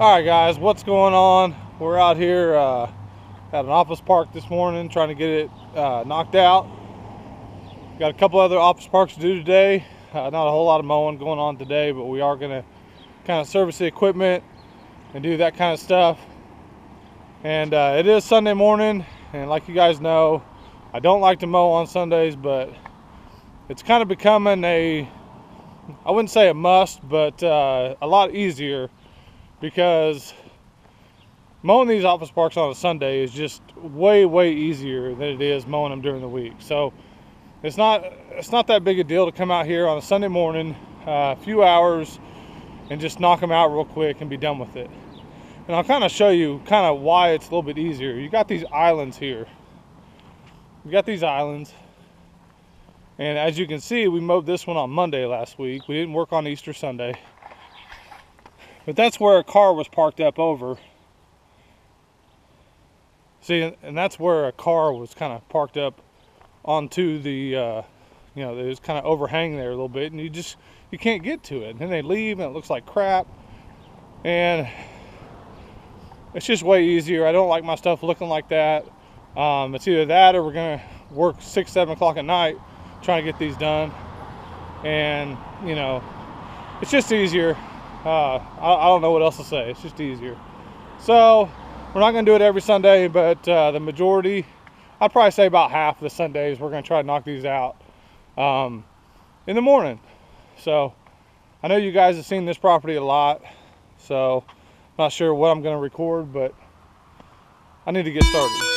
All right, guys, what's going on? We're out here uh, at an office park this morning trying to get it uh, knocked out. Got a couple other office parks to do today. Uh, not a whole lot of mowing going on today, but we are going to kind of service the equipment and do that kind of stuff. And uh, it is Sunday morning, and like you guys know, I don't like to mow on Sundays, but it's kind of becoming a, I wouldn't say a must, but uh, a lot easier because mowing these office parks on a Sunday is just way way easier than it is mowing them during the week. So it's not it's not that big a deal to come out here on a Sunday morning, uh, a few hours, and just knock them out real quick and be done with it. And I'll kind of show you kind of why it's a little bit easier. You got these islands here. You got these islands. And as you can see, we mowed this one on Monday last week. We didn't work on Easter Sunday. But that's where a car was parked up over. See, and that's where a car was kind of parked up onto the, uh, you know, it was kind of overhang there a little bit, and you just you can't get to it. And then they leave, and it looks like crap. And it's just way easier. I don't like my stuff looking like that. Um, it's either that or we're gonna work six, seven o'clock at night trying to get these done. And you know, it's just easier. Uh, I, I, don't know what else to say. It's just easier. So we're not going to do it every Sunday, but uh, the majority, I'd probably say about half of the Sundays, we're going to try to knock these out um, in the morning. So I know you guys have seen this property a lot, so I'm not sure what I'm going to record, but I need to get started.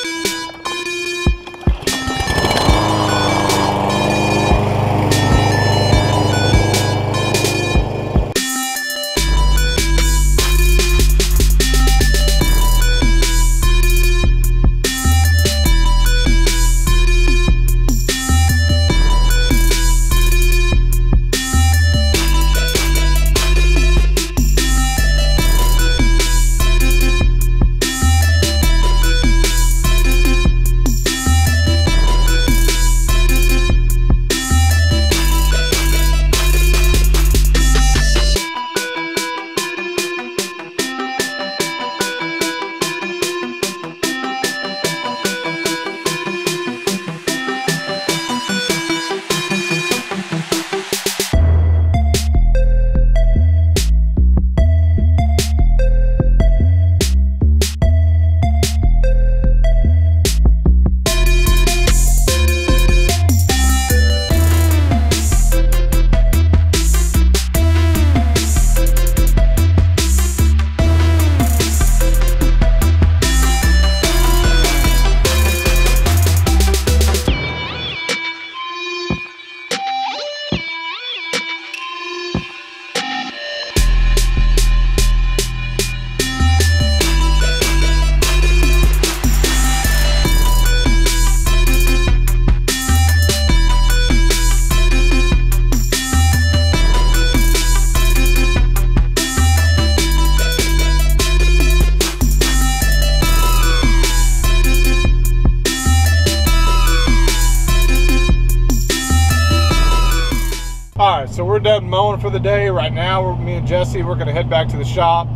So we're done mowing for the day. Right now, me and Jesse, we're gonna head back to the shop.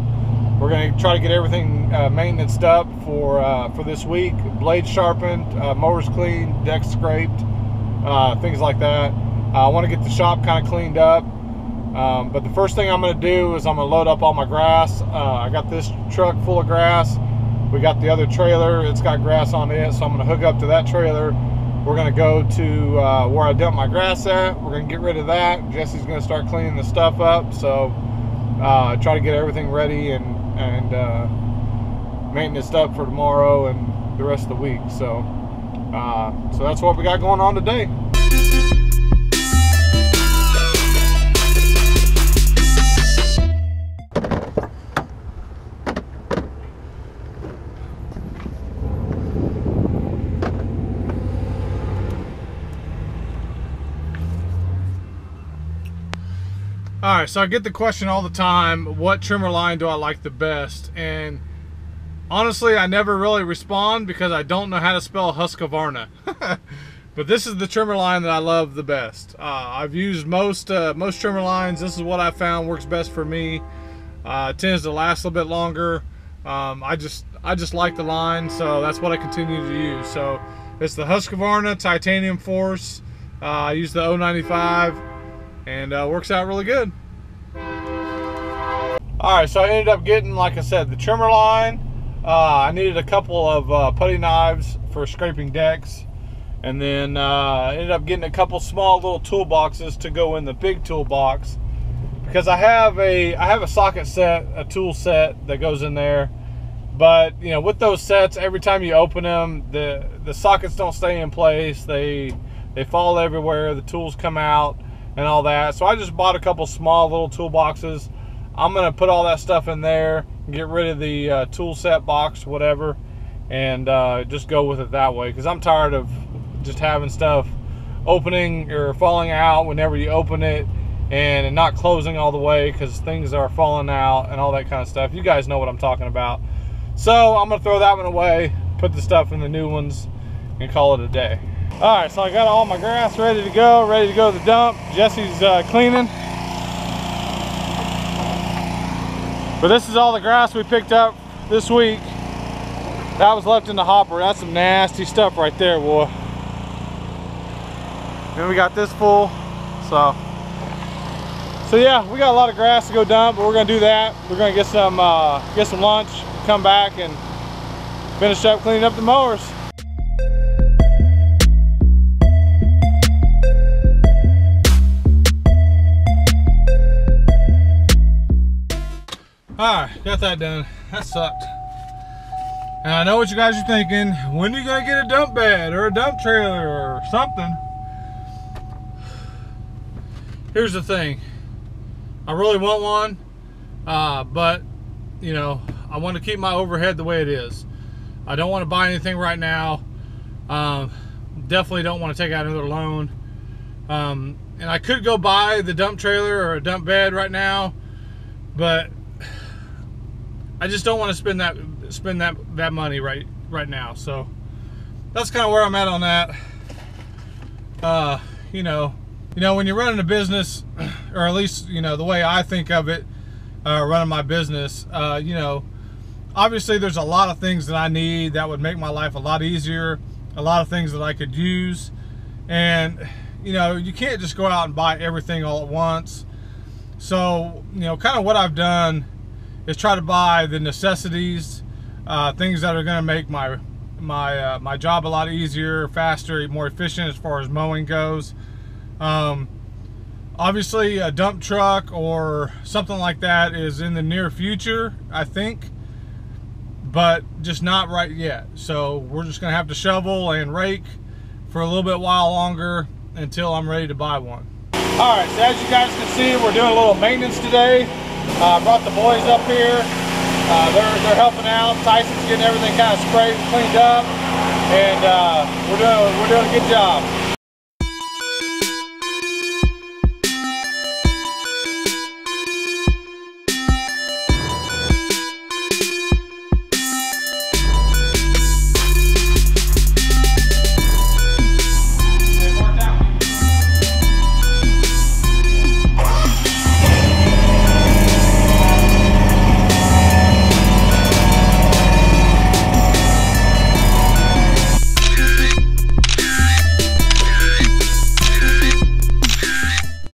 We're gonna try to get everything uh, maintenanced up for uh, for this week. Blades sharpened, uh, mowers cleaned, deck scraped, uh, things like that. I want to get the shop kind of cleaned up. Um, but the first thing I'm gonna do is I'm gonna load up all my grass. Uh, I got this truck full of grass. We got the other trailer, it's got grass on it, so I'm gonna hook up to that trailer we're gonna go to uh, where I dump my grass at. We're gonna get rid of that. Jesse's gonna start cleaning the stuff up. So uh, try to get everything ready and and uh, maintenance up for tomorrow and the rest of the week. So uh, so that's what we got going on today. Right, so I get the question all the time, what trimmer line do I like the best? And honestly, I never really respond because I don't know how to spell Husqvarna. but this is the trimmer line that I love the best. Uh, I've used most uh, most trimmer lines. This is what I found works best for me. Uh, it tends to last a little bit longer. Um, I just I just like the line, so that's what I continue to use. So it's the Husqvarna Titanium Force. Uh, I use the 095 and uh, works out really good. All right, so I ended up getting, like I said, the trimmer line. Uh, I needed a couple of uh, putty knives for scraping decks. And then uh, ended up getting a couple small little toolboxes to go in the big toolbox because I have a I have a socket set, a tool set that goes in there. But you know, with those sets, every time you open them, the the sockets don't stay in place. They they fall everywhere. The tools come out and all that. So I just bought a couple small little toolboxes. I'm gonna put all that stuff in there, get rid of the uh, tool set box, whatever, and uh, just go with it that way. Because I'm tired of just having stuff opening or falling out whenever you open it and not closing all the way because things are falling out and all that kind of stuff. You guys know what I'm talking about. So I'm gonna throw that one away, put the stuff in the new ones, and call it a day. All right, so I got all my grass ready to go, ready to go to the dump. Jesse's uh, cleaning. But this is all the grass we picked up this week. That was left in the hopper. That's some nasty stuff right there, boy. Then we got this full, so. So yeah, we got a lot of grass to go dump, but we're gonna do that. We're gonna get some uh, get some lunch, come back and finish up cleaning up the mowers. All right, got that done. That sucked. And I know what you guys are thinking. When are you gonna get a dump bed or a dump trailer or something? Here's the thing. I really want one, uh, but you know, I want to keep my overhead the way it is. I don't want to buy anything right now. Um, definitely don't want to take out another loan. Um, and I could go buy the dump trailer or a dump bed right now, but I just don't want to spend that spend that that money right right now. So that's kind of where I'm at on that. Uh, you know, you know when you're running a business, or at least you know the way I think of it, uh, running my business. Uh, you know, obviously there's a lot of things that I need that would make my life a lot easier. A lot of things that I could use, and you know you can't just go out and buy everything all at once. So you know, kind of what I've done is try to buy the necessities, uh, things that are going to make my my uh, my job a lot easier, faster, more efficient as far as mowing goes. Um, obviously, a dump truck or something like that is in the near future, I think, but just not right yet. So we're just going to have to shovel and rake for a little bit while longer until I'm ready to buy one. All right, so as you guys can see, we're doing a little maintenance today. I uh, brought the boys up here. Uh, they're, they're helping out. Tyson's getting everything kind of sprayed and cleaned up. And uh, we're, doing, we're doing a good job.